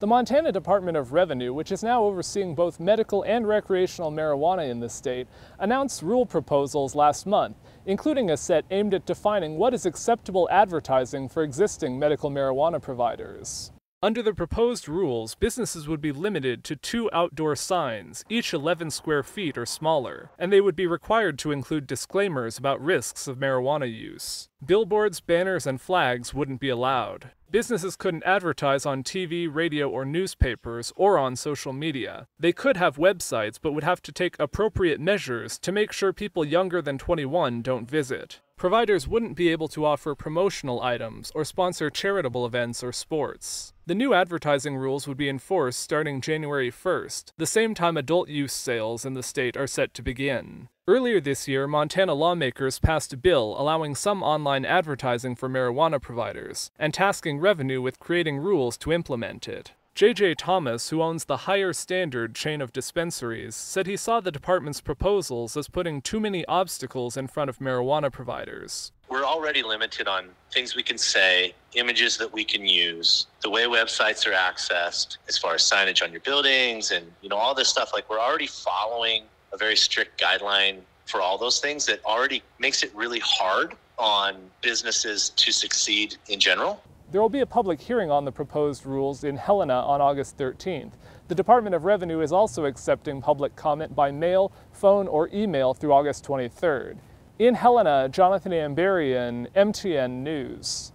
The Montana Department of Revenue, which is now overseeing both medical and recreational marijuana in the state, announced rule proposals last month, including a set aimed at defining what is acceptable advertising for existing medical marijuana providers. Under the proposed rules, businesses would be limited to two outdoor signs, each 11 square feet or smaller, and they would be required to include disclaimers about risks of marijuana use. Billboards, banners, and flags wouldn't be allowed. Businesses couldn't advertise on TV, radio, or newspapers, or on social media. They could have websites, but would have to take appropriate measures to make sure people younger than 21 don't visit. Providers wouldn't be able to offer promotional items or sponsor charitable events or sports. The new advertising rules would be enforced starting January 1st, the same time adult use sales in the state are set to begin. Earlier this year, Montana lawmakers passed a bill allowing some online advertising for marijuana providers and tasking revenue with creating rules to implement it. J.J. Thomas, who owns the Higher Standard chain of dispensaries, said he saw the department's proposals as putting too many obstacles in front of marijuana providers. We're already limited on things we can say, images that we can use, the way websites are accessed, as far as signage on your buildings, and you know all this stuff. Like we're already following a very strict guideline for all those things that already makes it really hard on businesses to succeed in general. There will be a public hearing on the proposed rules in Helena on August 13th. The Department of Revenue is also accepting public comment by mail, phone, or email through August 23rd. In Helena, Jonathon Ambarian, MTN News.